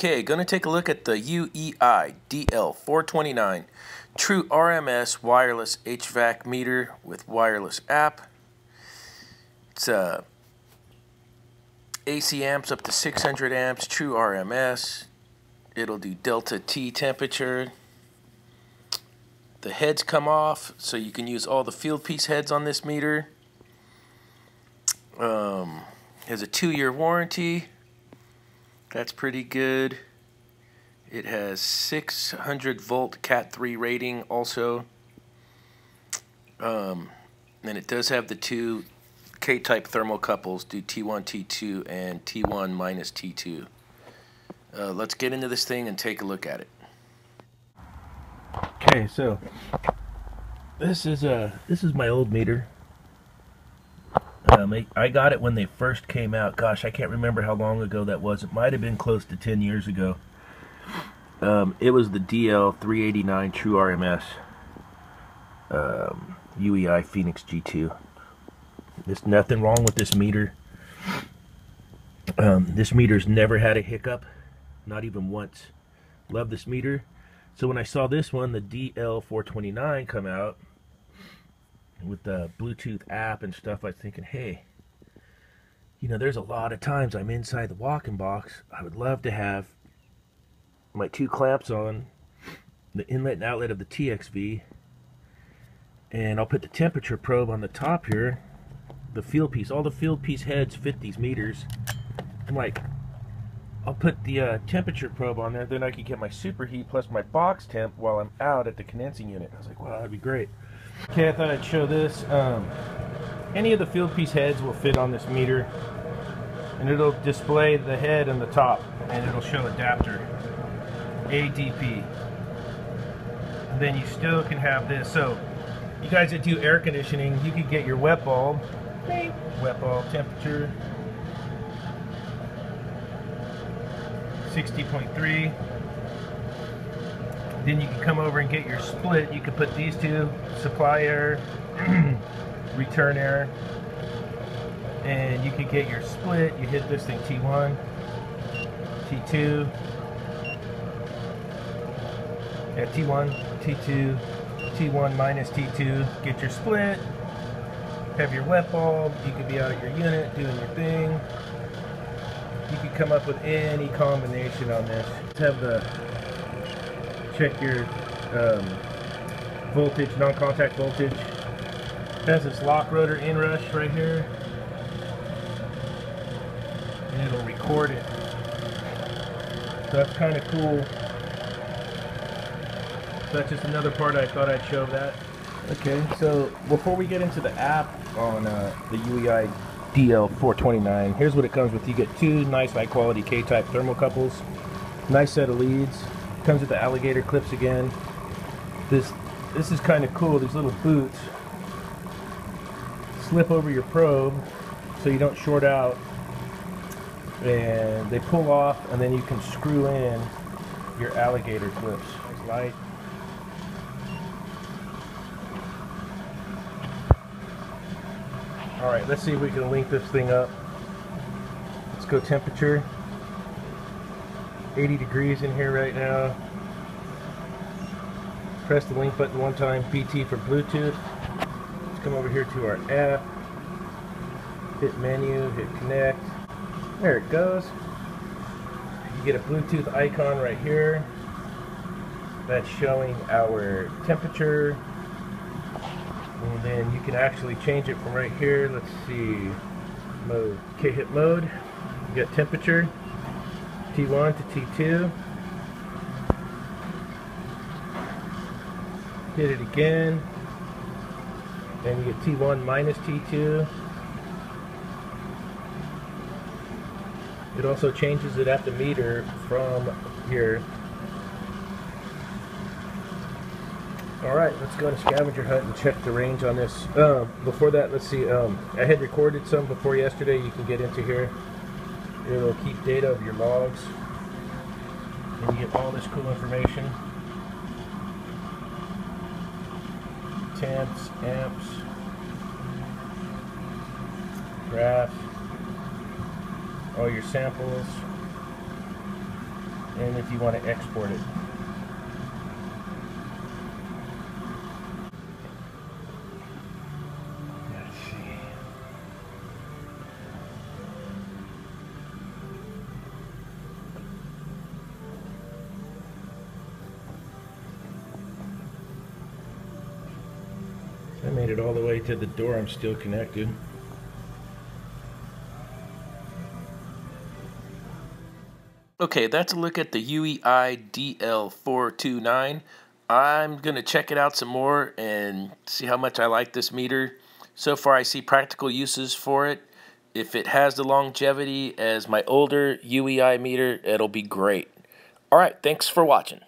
Okay, going to take a look at the UEI DL429 True RMS wireless HVAC meter with wireless app. It's a AC amps up to 600 amps, true RMS. It'll do delta T temperature. The heads come off, so you can use all the Fieldpiece heads on this meter. Um, has a two-year warranty. That's pretty good. It has 600 volt Cat 3 rating also. Um, and it does have the two K-type thermocouples, do T1, T2, and T1 minus T2. Uh, let's get into this thing and take a look at it. Okay, so this is a uh, this is my old meter. Um, I got it when they first came out. Gosh, I can't remember how long ago that was. It might have been close to 10 years ago. Um, it was the DL389 True RMS um, UEI Phoenix G2. There's nothing wrong with this meter. Um, this meter's never had a hiccup, not even once. Love this meter. So when I saw this one, the DL429 come out with the Bluetooth app and stuff, I was thinking, hey, you know, there's a lot of times I'm inside the walk-in box. I would love to have my two clamps on, the inlet and outlet of the TXV, and I'll put the temperature probe on the top here the Fieldpiece. All the Fieldpiece heads fit these meters. I'm like, I'll put the uh, temperature probe on there, then I can get my superheat plus my box temp while I'm out at the condensing unit. I was like, wow, that'd be great. Okay, I thought I'd show this. Um, any of the Fieldpiece heads will fit on this meter, and it'll display the head and the top, and it'll show adapter, ADP. And then you still can have this. So, you guys that do air conditioning, you could get your wet bulb Wet bulb temperature 60.3. Then you can come over and get your split. You can put these two, supply air, return air, and you can get your split. You hit this thing T1, T2, yeah, T1, T2, T1 minus T2. Get your split, have your wet bulb, you could be out at your unit doing your thing. You could come up with any combination on this. Let's have the check your um, voltage, non-contact voltage. It has this lock rotor inrush right here. And it'll record it. So that's kind of cool. So that's just another part I thought I'd show that. Okay, so before we get into the app on uh, the UEI DL429, here's what it comes with. You get two nice high quality K-type thermocouples, nice set of leads, comes with the alligator clips again. This this is kind of cool, these little boots slip over your probe so you don't short out and they pull off and then you can screw in your alligator clips. Nice light. All right, let's see if we can link this thing up. Let's go temperature. 80 degrees in here right now. Press the link button one time, PT for Bluetooth. Let's come over here to our app. Hit menu, hit connect. There it goes. You get a Bluetooth icon right here. That's showing our temperature, and then you can actually change it from right here let's see mode okay hit mode you got temperature T1 to T2 hit it again then you get T1 minus T2 it also changes it at the meter from here All right, let's go to scavenger hunt and check the range on this. Um, before that, let's see. Um, I had recorded some before yesterday. You can get into here. It'll keep data of your logs. And you get all this cool information. Temps, amps, graph, all your samples. and if you want to export it. Made it all the way to the door. I'm still connected. Okay, that's a look at the UEI DL429. I'm going to check it out some more and see how much I like this meter. So far, I see practical uses for it. If it has the longevity as my older UEI meter, it'll be great. All right, thanks for watching.